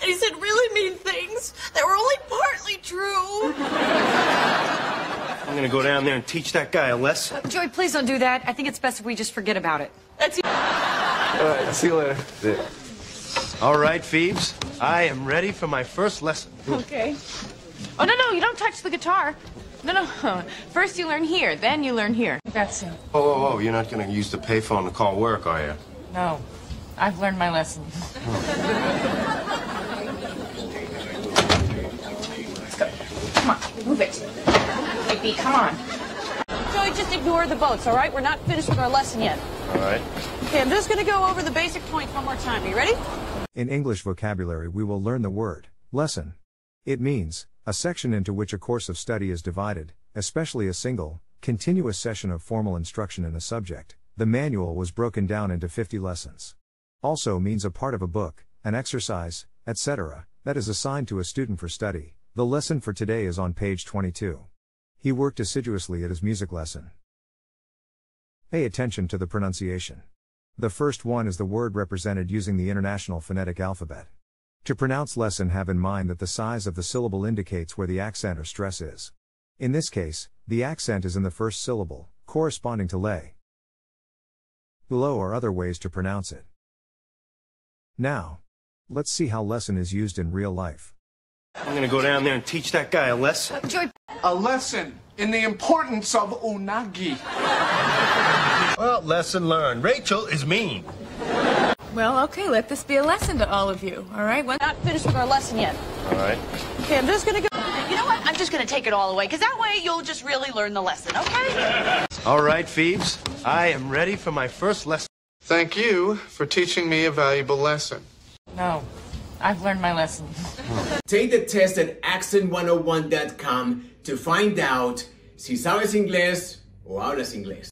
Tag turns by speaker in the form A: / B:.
A: And he said really mean things that were only partly true.
B: I'm gonna go down there and teach that guy a lesson.
C: Joey, please don't do that. I think it's best if we just forget about it.
A: That's
D: All right, see you later.
B: All right, Phoebes, I am ready for my first lesson.
E: Okay. Oh, no, no, you don't touch the guitar. No, no. First you learn here, then you learn here. That's it.
B: Oh, oh, oh, you're not gonna use the payphone to call work, are you?
E: No. I've learned my lesson. Let's go. Come on, move B, come on.
A: Joey, just ignore the boats, all right? We're not finished with our lesson yet.
B: All right.
A: Okay, I'm just gonna go over the basic points one more time. Are you ready?
F: In English vocabulary, we will learn the word lesson. It means a section into which a course of study is divided, especially a single, continuous session of formal instruction in a subject. The manual was broken down into 50 lessons. Also means a part of a book, an exercise, etc., that is assigned to a student for study. The lesson for today is on page 22. He worked assiduously at his music lesson. Pay attention to the pronunciation. The first one is the word represented using the International Phonetic Alphabet. To pronounce lesson, have in mind that the size of the syllable indicates where the accent or stress is. In this case, the accent is in the first syllable, corresponding to lay. Below are other ways to pronounce it. Now, let's see how lesson is used in real life.
B: I'm gonna go down there and teach that guy a lesson.
C: Joey,
D: A lesson in the importance of unagi.
B: Well, lesson learned. Rachel is mean.
E: Well, okay, let this be a lesson to all of you, all right? We're
A: Not finished with our lesson yet.
B: All right.
A: Okay, I'm just gonna go. You know what? I'm just gonna take it all away, because that way you'll just really learn the lesson, okay?
B: All right, Phoebes, I am ready for my first lesson.
D: Thank you for teaching me a valuable lesson.
E: No. I've learned my lesson.
G: Take the test at accent101.com to find out si sabes inglés o hablas inglés.